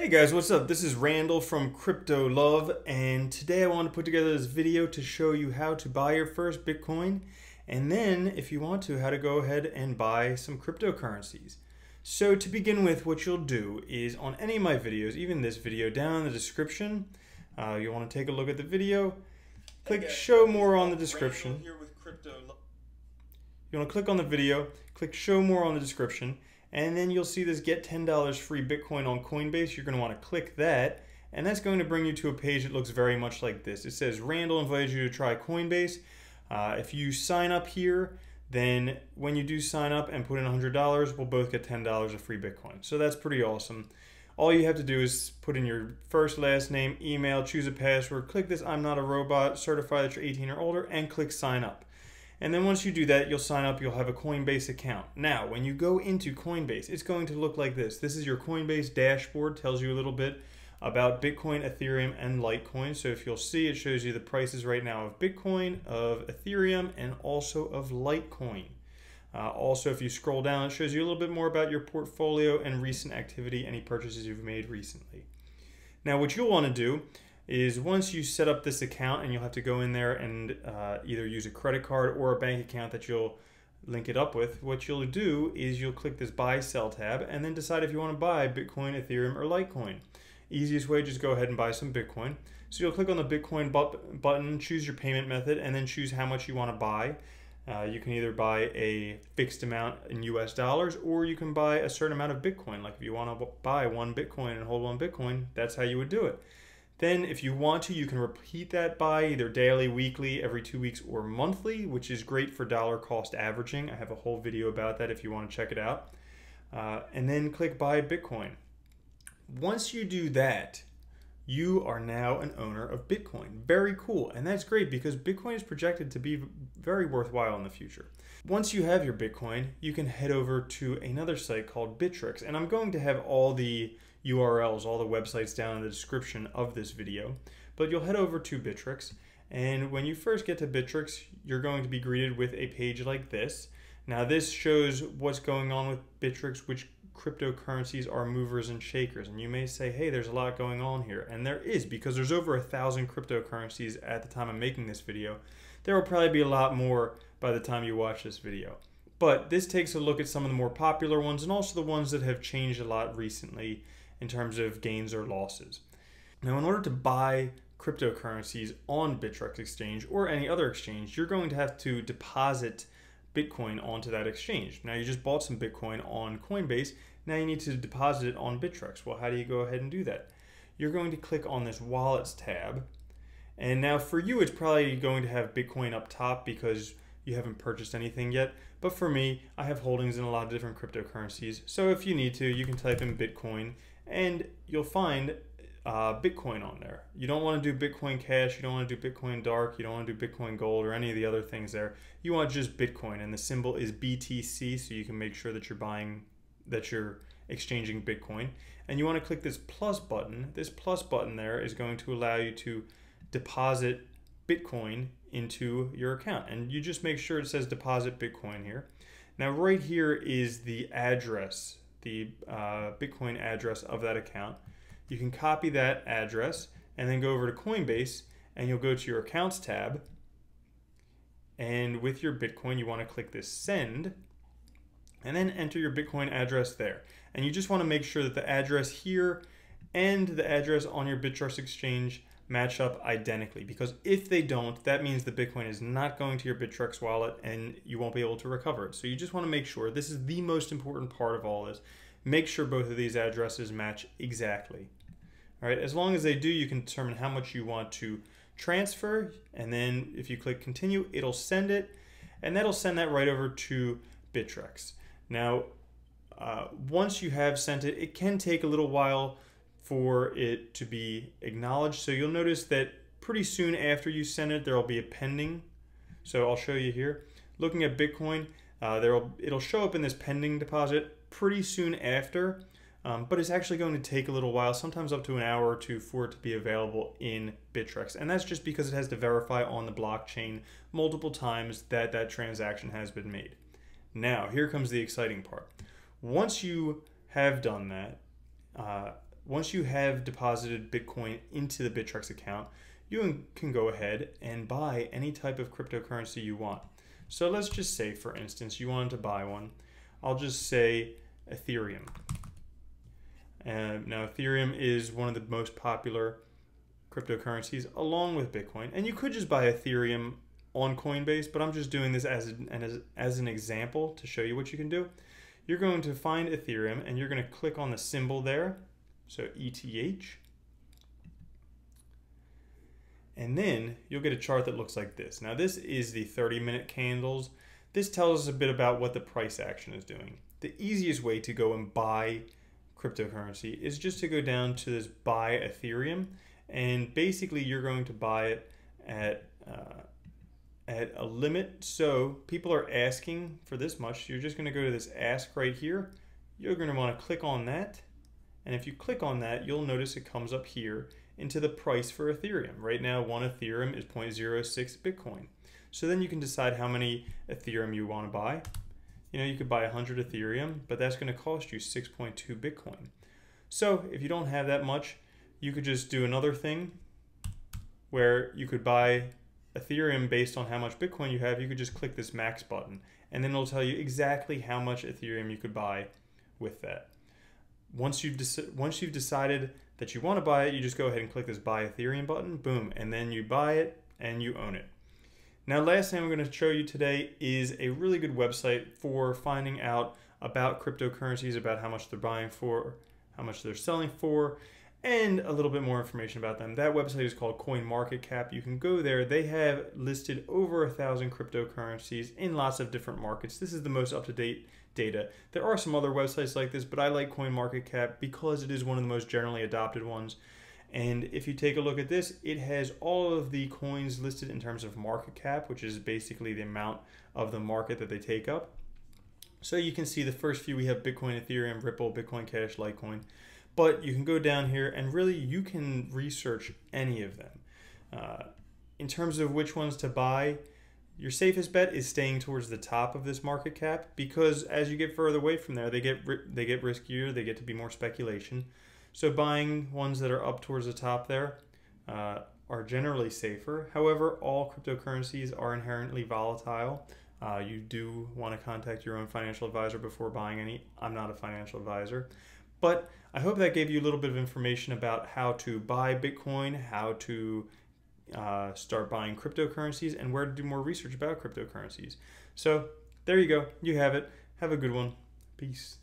Hey guys, what's up? This is Randall from Crypto Love, and today I want to put together this video to show you how to buy your first Bitcoin, and then, if you want to, how to go ahead and buy some cryptocurrencies. So to begin with, what you'll do is on any of my videos, even this video, down in the description, uh, you want to take a look at the video, click show more on the description. You want to click on the video, click show more on the description, and then you'll see this get $10 free Bitcoin on Coinbase. You're going to want to click that, and that's going to bring you to a page that looks very much like this. It says Randall invited you to try Coinbase. Uh, if you sign up here, then when you do sign up and put in $100, we'll both get $10 of free Bitcoin. So that's pretty awesome. All you have to do is put in your first, last name, email, choose a password, click this I'm not a robot, certify that you're 18 or older, and click sign up. And then once you do that, you'll sign up, you'll have a Coinbase account. Now, when you go into Coinbase, it's going to look like this. This is your Coinbase dashboard, tells you a little bit about Bitcoin, Ethereum, and Litecoin. So if you'll see, it shows you the prices right now of Bitcoin, of Ethereum, and also of Litecoin. Uh, also, if you scroll down, it shows you a little bit more about your portfolio and recent activity, any purchases you've made recently. Now, what you'll want to do is once you set up this account and you'll have to go in there and uh, either use a credit card or a bank account that you'll link it up with, what you'll do is you'll click this buy sell tab and then decide if you want to buy Bitcoin, Ethereum, or Litecoin. Easiest way, just go ahead and buy some Bitcoin. So you'll click on the Bitcoin but button, choose your payment method, and then choose how much you want to buy. Uh, you can either buy a fixed amount in US dollars or you can buy a certain amount of Bitcoin. Like if you want to buy one Bitcoin and hold one Bitcoin, that's how you would do it. Then, if you want to, you can repeat that by either daily, weekly, every two weeks, or monthly, which is great for dollar cost averaging. I have a whole video about that if you want to check it out. Uh, and then click buy Bitcoin. Once you do that, you are now an owner of Bitcoin. Very cool. And that's great because Bitcoin is projected to be very worthwhile in the future. Once you have your Bitcoin, you can head over to another site called Bittrex. And I'm going to have all the URLs, all the websites down in the description of this video. But you'll head over to Bittrex, and when you first get to Bittrex, you're going to be greeted with a page like this. Now this shows what's going on with Bittrex, which cryptocurrencies are movers and shakers. And you may say, hey, there's a lot going on here. And there is, because there's over a thousand cryptocurrencies at the time I'm making this video. There will probably be a lot more by the time you watch this video. But this takes a look at some of the more popular ones and also the ones that have changed a lot recently in terms of gains or losses. Now, in order to buy cryptocurrencies on Bittrex exchange or any other exchange, you're going to have to deposit Bitcoin onto that exchange. Now, you just bought some Bitcoin on Coinbase. Now, you need to deposit it on Bittrex. Well, how do you go ahead and do that? You're going to click on this Wallets tab. And now, for you, it's probably going to have Bitcoin up top because you haven't purchased anything yet. But for me, I have holdings in a lot of different cryptocurrencies. So if you need to, you can type in Bitcoin and you'll find uh, Bitcoin on there. You don't want to do Bitcoin Cash, you don't want to do Bitcoin Dark, you don't want to do Bitcoin Gold or any of the other things there. You want just Bitcoin, and the symbol is BTC, so you can make sure that you're buying, that you're exchanging Bitcoin. And you want to click this plus button. This plus button there is going to allow you to deposit Bitcoin into your account. And you just make sure it says deposit Bitcoin here. Now, right here is the address the uh, Bitcoin address of that account. You can copy that address and then go over to Coinbase and you'll go to your accounts tab. And with your Bitcoin, you want to click this send and then enter your Bitcoin address there. And you just want to make sure that the address here and the address on your Bittrex exchange match up identically because if they don't, that means the Bitcoin is not going to your Bittrex wallet and you won't be able to recover it. So you just want to make sure this is the most important part of all this. Make sure both of these addresses match exactly. All right, as long as they do, you can determine how much you want to transfer. And then if you click continue, it'll send it and that'll send that right over to Bittrex. Now, uh, once you have sent it, it can take a little while for it to be acknowledged. So you'll notice that pretty soon after you send it, there will be a pending. So I'll show you here. Looking at Bitcoin, uh, there'll it'll show up in this pending deposit pretty soon after, um, but it's actually going to take a little while, sometimes up to an hour or two for it to be available in Bittrex. And that's just because it has to verify on the blockchain multiple times that that transaction has been made. Now, here comes the exciting part. Once you have done that, uh, once you have deposited Bitcoin into the Bittrex account, you can go ahead and buy any type of cryptocurrency you want. So let's just say, for instance, you wanted to buy one. I'll just say Ethereum. Uh, now, Ethereum is one of the most popular cryptocurrencies along with Bitcoin. And you could just buy Ethereum on Coinbase, but I'm just doing this as an, as, as an example to show you what you can do. You're going to find Ethereum and you're going to click on the symbol there, so ETH. And then you'll get a chart that looks like this. Now this is the 30 minute candles. This tells us a bit about what the price action is doing. The easiest way to go and buy cryptocurrency is just to go down to this buy Ethereum and basically you're going to buy it at uh, at a limit. So people are asking for this much. You're just going to go to this ask right here. You're going to want to click on that. And if you click on that, you'll notice it comes up here into the price for Ethereum. Right now, one Ethereum is 0.06 Bitcoin. So then you can decide how many Ethereum you want to buy. You know, you could buy 100 Ethereum, but that's going to cost you 6.2 Bitcoin. So if you don't have that much, you could just do another thing where you could buy Ethereum based on how much Bitcoin you have. You could just click this max button and then it'll tell you exactly how much Ethereum you could buy with that. Once you've, once you've decided that you want to buy it, you just go ahead and click this buy Ethereum button, boom, and then you buy it and you own it. Now, last thing I'm going to show you today is a really good website for finding out about cryptocurrencies, about how much they're buying for, how much they're selling for, and a little bit more information about them. That website is called CoinMarketCap. You can go there. They have listed over a thousand cryptocurrencies in lots of different markets. This is the most up to date data. There are some other websites like this, but I like CoinMarketCap because it is one of the most generally adopted ones. And if you take a look at this, it has all of the coins listed in terms of market cap, which is basically the amount of the market that they take up. So you can see the first few we have Bitcoin, Ethereum, Ripple, Bitcoin Cash, Litecoin. But you can go down here and really you can research any of them. Uh, in terms of which ones to buy, your safest bet is staying towards the top of this market cap because as you get further away from there, they get they get riskier, they get to be more speculation. So buying ones that are up towards the top there uh, are generally safer. However, all cryptocurrencies are inherently volatile. Uh, you do want to contact your own financial advisor before buying any. I'm not a financial advisor. But I hope that gave you a little bit of information about how to buy Bitcoin, how to uh, start buying cryptocurrencies, and where to do more research about cryptocurrencies. So there you go. You have it. Have a good one. Peace.